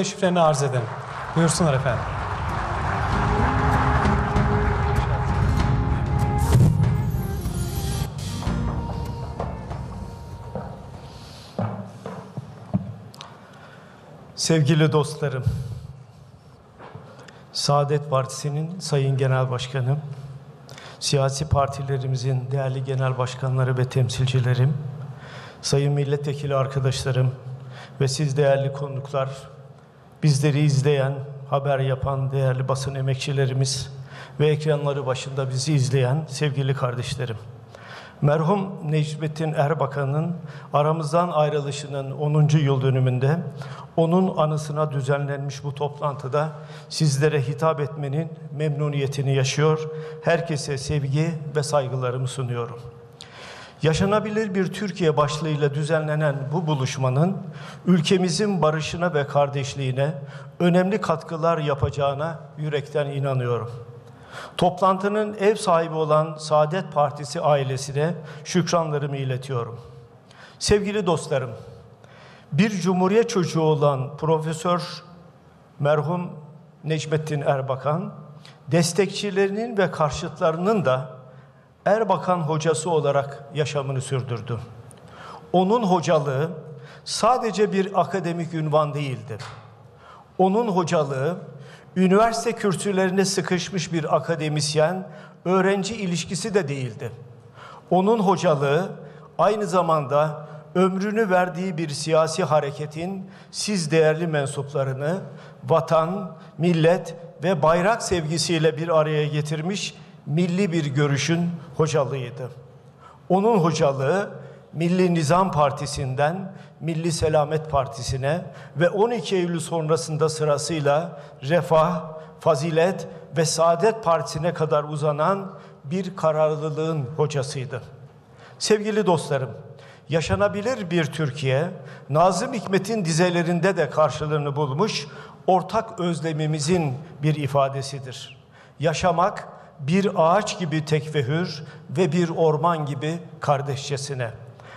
Teşriflerini arz edelim. Buyursunlar efendim. Sevgili dostlarım, Saadet Partisi'nin Sayın Genel Başkanım, siyasi partilerimizin değerli genel başkanları ve temsilcilerim, sayın milletvekili arkadaşlarım ve siz değerli konuklar, bizleri izleyen, haber yapan değerli basın emekçilerimiz ve ekranları başında bizi izleyen sevgili kardeşlerim. Merhum Necmettin Erbakan'ın aramızdan ayrılışının 10. yıl dönümünde onun anısına düzenlenmiş bu toplantıda sizlere hitap etmenin memnuniyetini yaşıyor. Herkese sevgi ve saygılarımı sunuyorum. Yaşanabilir bir Türkiye başlığıyla düzenlenen bu buluşmanın ülkemizin barışına ve kardeşliğine önemli katkılar yapacağına yürekten inanıyorum. Toplantının ev sahibi olan Saadet Partisi ailesine şükranlarımı iletiyorum. Sevgili dostlarım, bir cumhuriyet çocuğu olan Profesör merhum Necmettin Erbakan, destekçilerinin ve karşıtlarının da Erbakan hocası olarak yaşamını sürdürdü. Onun hocalığı sadece bir akademik ünvan değildi. Onun hocalığı üniversite kürsülerine sıkışmış bir akademisyen, öğrenci ilişkisi de değildi. Onun hocalığı aynı zamanda ömrünü verdiği bir siyasi hareketin siz değerli mensuplarını vatan, millet ve bayrak sevgisiyle bir araya getirmiş milli bir görüşün hocalığıydı. Onun hocalığı Milli Nizam Partisi'nden Milli Selamet Partisi'ne ve 12 Eylül sonrasında sırasıyla Refah, Fazilet ve Saadet Partisi'ne kadar uzanan bir kararlılığın hocasıydı. Sevgili dostlarım, yaşanabilir bir Türkiye, Nazım Hikmet'in dizelerinde de karşılığını bulmuş ortak özlemimizin bir ifadesidir. Yaşamak bir ağaç gibi tek ve bir orman gibi kardeşçesine.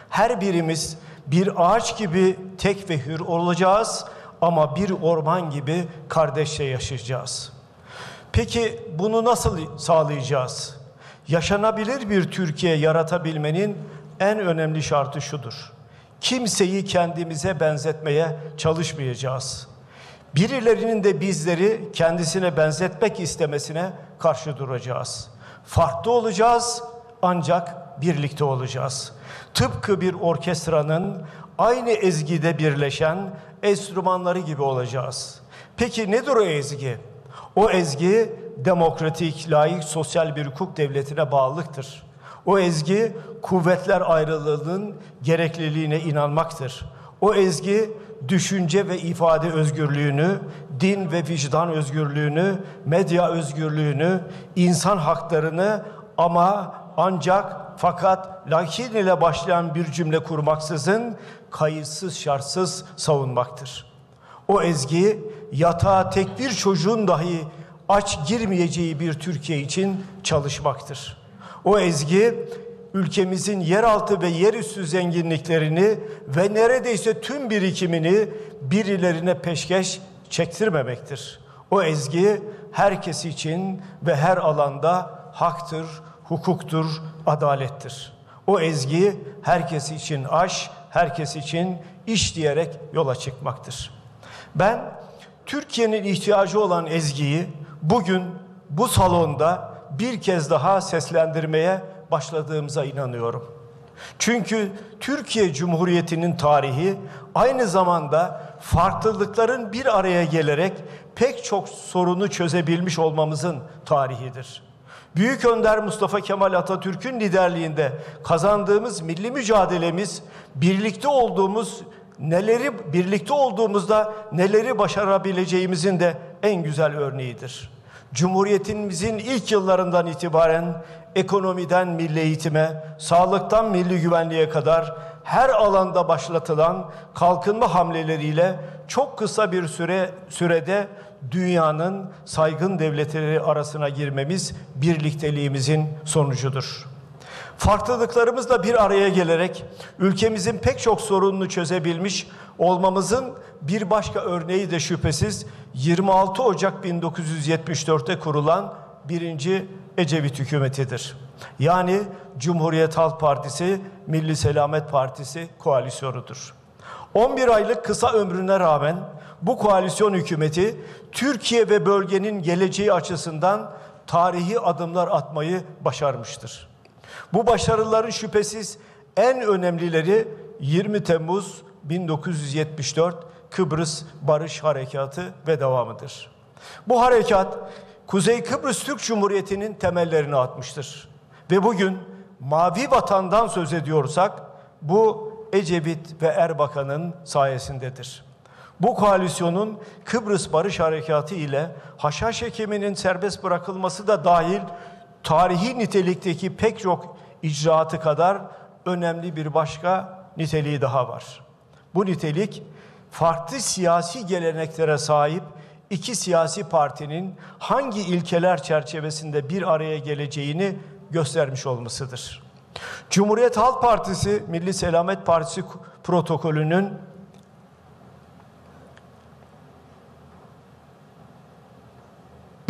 Her birimiz bir ağaç gibi tek ve hür olacağız ama bir orman gibi kardeşçe yaşayacağız. Peki bunu nasıl sağlayacağız? Yaşanabilir bir Türkiye yaratabilmenin en önemli şartı şudur. Kimseyi kendimize benzetmeye çalışmayacağız. Birilerinin de bizleri kendisine benzetmek istemesine karşı duracağız. Farklı olacağız ancak birlikte olacağız. Tıpkı bir orkestranın aynı ezgide birleşen enstrümanları gibi olacağız. Peki nedir o ezgi? O ezgi demokratik, layık, sosyal bir hukuk devletine bağlılıktır. O ezgi kuvvetler ayrılığının gerekliliğine inanmaktır. O ezgi düşünce ve ifade özgürlüğünü, din ve vicdan özgürlüğünü, medya özgürlüğünü, insan haklarını ama ancak fakat lakin ile başlayan bir cümle kurmaksızın kayıtsız şartsız savunmaktır. O ezgi yatağa tek bir çocuğun dahi aç girmeyeceği bir Türkiye için çalışmaktır. O ezgi ülkemizin yeraltı ve yerüstü zenginliklerini ve neredeyse tüm birikimini birilerine peşkeş çektirmemektir. O ezgi herkes için ve her alanda haktır, hukuktur, adalettir. O ezgi herkes için aş, herkes için iş diyerek yola çıkmaktır. Ben Türkiye'nin ihtiyacı olan ezgiyi bugün bu salonda bir kez daha seslendirmeye başladığımıza inanıyorum. Çünkü Türkiye Cumhuriyeti'nin tarihi aynı zamanda farklılıkların bir araya gelerek pek çok sorunu çözebilmiş olmamızın tarihidir. Büyük Önder Mustafa Kemal Atatürk'ün liderliğinde kazandığımız milli mücadelemiz birlikte olduğumuz neleri birlikte olduğumuzda neleri başarabileceğimizin de en güzel örneğidir. Cumhuriyetimizin ilk yıllarından itibaren ekonomiden milli eğitime, sağlıktan milli güvenliğe kadar her alanda başlatılan kalkınma hamleleriyle çok kısa bir süre sürede dünyanın saygın devletleri arasına girmemiz birlikteliğimizin sonucudur. Farklılıklarımızla bir araya gelerek ülkemizin pek çok sorununu çözebilmiş olmamızın bir başka örneği de şüphesiz 26 Ocak 1974'te kurulan birinci Ecevit hükümetidir. Yani Cumhuriyet Halk Partisi, Milli Selamet Partisi koalisyonudur. 11 aylık kısa ömrüne rağmen bu koalisyon hükümeti Türkiye ve bölgenin geleceği açısından tarihi adımlar atmayı başarmıştır. Bu başarıların şüphesiz en önemlileri 20 Temmuz 1974 Kıbrıs Barış Harekatı ve devamıdır. Bu harekat Kuzey Kıbrıs Türk Cumhuriyeti'nin temellerini atmıştır. Ve bugün mavi vatandan söz ediyorsak bu Ecevit ve Erbakan'ın sayesindedir. Bu koalisyonun Kıbrıs Barış Harekatı ile Haşhaş hekiminin serbest bırakılması da dahil tarihi nitelikteki pek çok icraatı kadar önemli bir başka niteliği daha var. Bu nitelik farklı siyasi geleneklere sahip iki siyasi partinin hangi ilkeler çerçevesinde bir araya geleceğini göstermiş olmasıdır. Cumhuriyet Halk Partisi, Milli Selamet Partisi protokolünün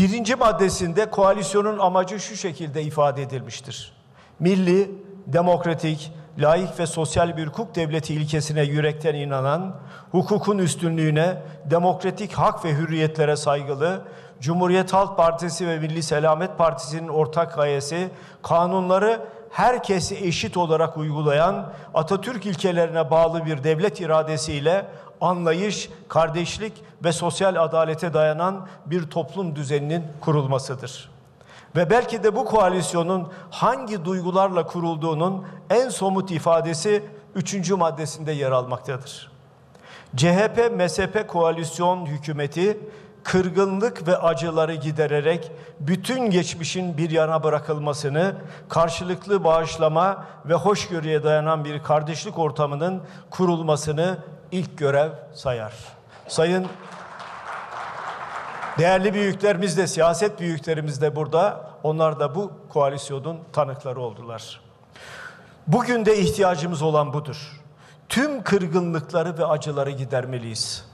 birinci maddesinde koalisyonun amacı şu şekilde ifade edilmiştir. Milli, demokratik, laik ve sosyal bir hukuk devleti ilkesine yürekten inanan, hukukun üstünlüğüne, demokratik hak ve hürriyetlere saygılı, Cumhuriyet Halk Partisi ve Milli Selamet Partisi'nin ortak gayesi, kanunları herkesi eşit olarak uygulayan, Atatürk ilkelerine bağlı bir devlet iradesiyle anlayış, kardeşlik ve sosyal adalete dayanan bir toplum düzeninin kurulmasıdır. Ve belki de bu koalisyonun hangi duygularla kurulduğunun en somut ifadesi üçüncü maddesinde yer almaktadır. CHP, MSP koalisyon hükümeti kırgınlık ve acıları gidererek bütün geçmişin bir yana bırakılmasını, karşılıklı bağışlama ve hoşgörüye dayanan bir kardeşlik ortamının kurulmasını ilk görev sayar. Sayın değerli büyüklerimiz de, siyaset büyüklerimiz de burada, onlar da bu koalisyonun tanıkları oldular. Bugün de ihtiyacımız olan budur. Tüm kırgınlıkları ve acıları gidermeliyiz.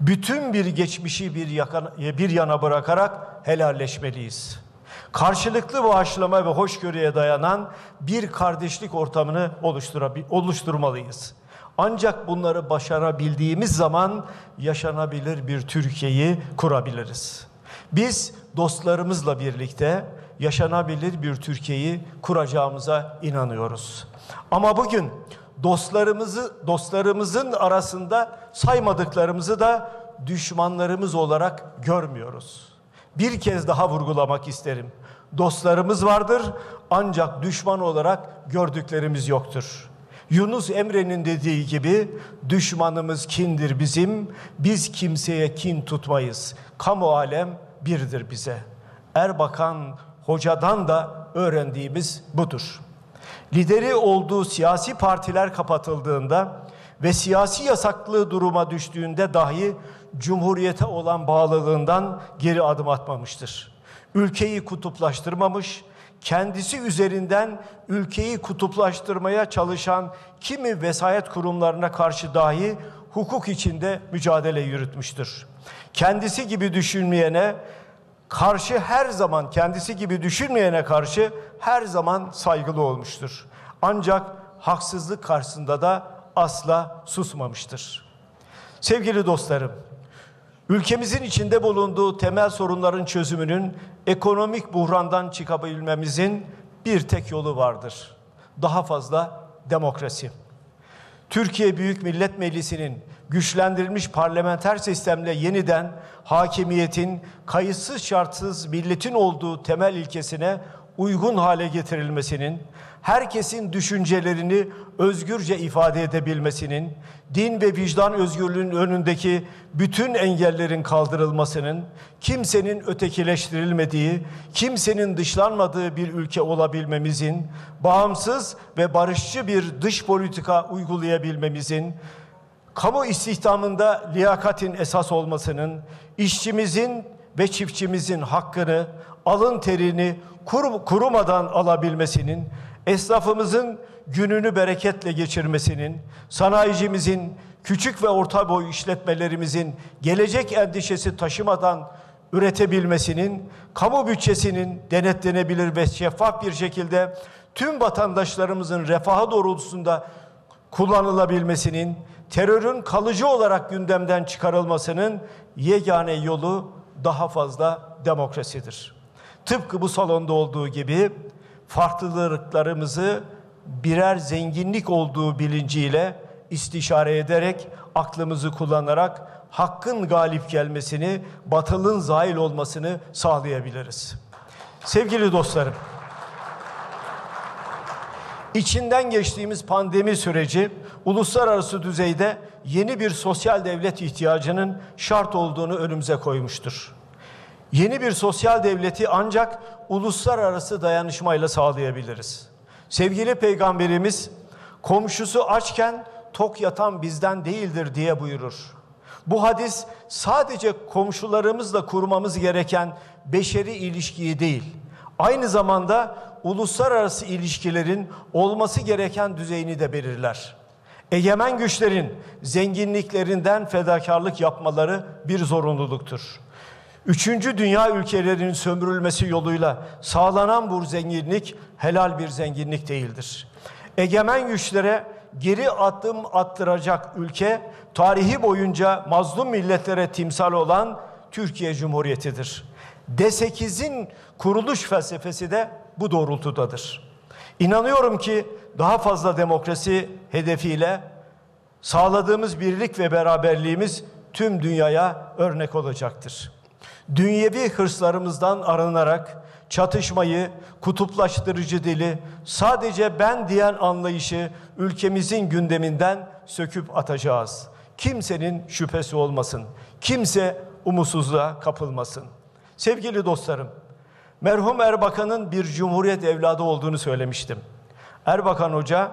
Bütün bir geçmişi bir, yakana, bir yana bırakarak helalleşmeliyiz. Karşılıklı bağışlama ve hoşgörüye dayanan bir kardeşlik ortamını oluşturmalıyız. Ancak bunları başarabildiğimiz zaman yaşanabilir bir Türkiye'yi kurabiliriz. Biz dostlarımızla birlikte yaşanabilir bir Türkiye'yi kuracağımıza inanıyoruz. Ama bugün dostlarımızı dostlarımızın arasında saymadıklarımızı da düşmanlarımız olarak görmüyoruz. Bir kez daha vurgulamak isterim. Dostlarımız vardır ancak düşman olarak gördüklerimiz yoktur. Yunus Emre'nin dediği gibi düşmanımız kindir bizim, biz kimseye kin tutmayız. Kamu alem birdir bize. Erbakan hocadan da öğrendiğimiz budur. Lideri olduğu siyasi partiler kapatıldığında ve siyasi yasaklı duruma düştüğünde dahi Cumhuriyete olan bağlılığından geri adım atmamıştır. Ülkeyi kutuplaştırmamış, kendisi üzerinden ülkeyi kutuplaştırmaya çalışan kimi vesayet kurumlarına karşı dahi hukuk içinde mücadele yürütmüştür. Kendisi gibi düşünmeyene karşı her zaman kendisi gibi düşünmeyene karşı her zaman saygılı olmuştur. Ancak haksızlık karşısında da asla susmamıştır. Sevgili dostlarım, ülkemizin içinde bulunduğu temel sorunların çözümünün ekonomik buhrandan çıkabilmemizin bir tek yolu vardır. Daha fazla demokrasi. Türkiye Büyük Millet Meclisi'nin güçlendirilmiş parlamenter sistemle yeniden hakimiyetin kayıtsız şartsız milletin olduğu temel ilkesine uygun hale getirilmesinin, herkesin düşüncelerini özgürce ifade edebilmesinin, din ve vicdan özgürlüğünün önündeki bütün engellerin kaldırılmasının, kimsenin ötekileştirilmediği, kimsenin dışlanmadığı bir ülke olabilmemizin, bağımsız ve barışçı bir dış politika uygulayabilmemizin, kamu istihdamında liyakatin esas olmasının, işçimizin ve çiftçimizin hakkını, alın terini kur, kurumadan alabilmesinin, esnafımızın gününü bereketle geçirmesinin, sanayicimizin, küçük ve orta boy işletmelerimizin gelecek endişesi taşımadan üretebilmesinin, kamu bütçesinin denetlenebilir ve şeffaf bir şekilde tüm vatandaşlarımızın refahı doğrultusunda kullanılabilmesinin, terörün kalıcı olarak gündemden çıkarılmasının yegane yolu daha fazla demokrasidir. Tıpkı bu salonda olduğu gibi farklılıklarımızı birer zenginlik olduğu bilinciyle istişare ederek, aklımızı kullanarak hakkın galip gelmesini, batılın zail olmasını sağlayabiliriz. Sevgili dostlarım, İçinden geçtiğimiz pandemi süreci uluslararası düzeyde yeni bir sosyal devlet ihtiyacının şart olduğunu önümüze koymuştur. Yeni bir sosyal devleti ancak uluslararası dayanışmayla sağlayabiliriz. Sevgili peygamberimiz komşusu açken tok yatan bizden değildir diye buyurur. Bu hadis sadece komşularımızla kurmamız gereken beşeri ilişkiyi değil, aynı zamanda uluslararası ilişkilerin olması gereken düzeyini de belirler. Egemen güçlerin zenginliklerinden fedakarlık yapmaları bir zorunluluktur. Üçüncü dünya ülkelerinin sömürülmesi yoluyla sağlanan bu zenginlik helal bir zenginlik değildir. Egemen güçlere geri adım attıracak ülke tarihi boyunca mazlum milletlere timsal olan Türkiye Cumhuriyeti'dir. D8'in kuruluş felsefesi de bu doğrultudadır. İnanıyorum ki daha fazla demokrasi hedefiyle sağladığımız birlik ve beraberliğimiz tüm dünyaya örnek olacaktır. Dünyevi hırslarımızdan arınarak çatışmayı, kutuplaştırıcı dili, sadece ben diyen anlayışı ülkemizin gündeminden söküp atacağız. Kimsenin şüphesi olmasın. Kimse umutsuzluğa kapılmasın. Sevgili dostlarım, merhum Erbakan'ın bir cumhuriyet evladı olduğunu söylemiştim. Erbakan Hoca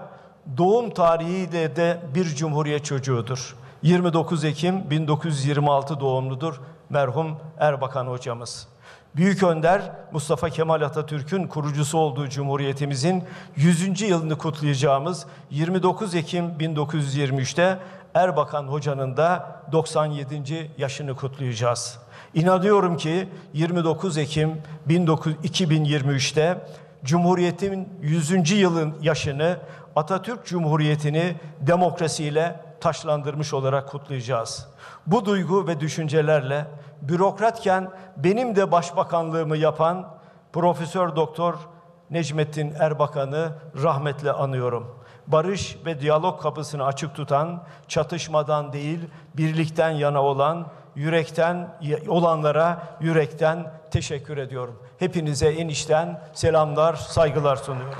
doğum tarihiyle de bir cumhuriyet çocuğudur. 29 Ekim 1926 doğumludur merhum Erbakan hocamız. Büyük Önder Mustafa Kemal Atatürk'ün kurucusu olduğu Cumhuriyetimizin 100. yılını kutlayacağımız 29 Ekim 1923'te Erbakan Hoca'nın da 97. yaşını kutlayacağız. İnanıyorum ki 29 Ekim 2023'te Cumhuriyet'in 100. yılın yaşını Atatürk Cumhuriyeti'ni demokrasiyle taşlandırmış olarak kutlayacağız. Bu duygu ve düşüncelerle bürokratken benim de başbakanlığımı yapan Profesör Doktor Necmettin Erbakan'ı rahmetle anıyorum. Barış ve diyalog kapısını açık tutan, çatışmadan değil, birlikten yana olan, yürekten olanlara yürekten teşekkür ediyorum. Hepinize en içten selamlar, saygılar sunuyorum.